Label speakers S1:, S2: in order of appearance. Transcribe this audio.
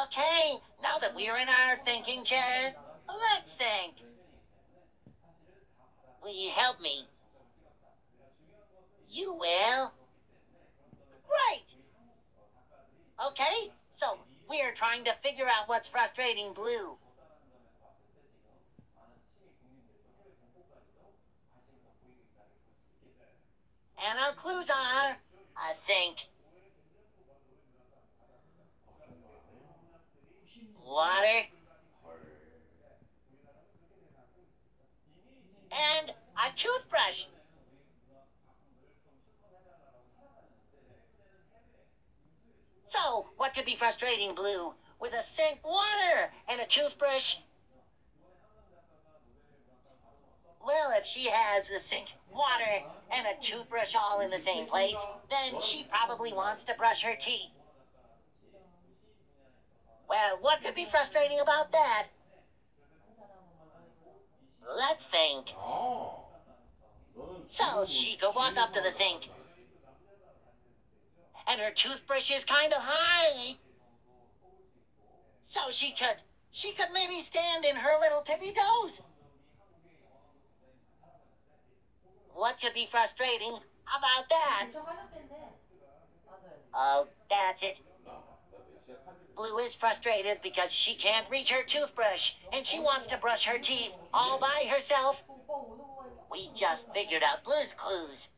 S1: Okay, now that we're in our thinking chair, let's think. Will you help me? You will. Great. Okay, so we're trying to figure out what's frustrating Blue. And our clues are a sink, water, and a toothbrush. So, what could be frustrating Blue with a sink, water, and a toothbrush? Well, if she has the sink, water, and a toothbrush all in the same place, then she probably wants to brush her teeth. Well, what could be frustrating about that? Let's think. So she could walk up to the sink. And her toothbrush is kind of high. So she could she could maybe stand in her little tippy toes. What could be frustrating about that? Oh, that's it. Blue is frustrated because she can't reach her toothbrush and she wants to brush her teeth all by herself. We just figured out Blue's clues.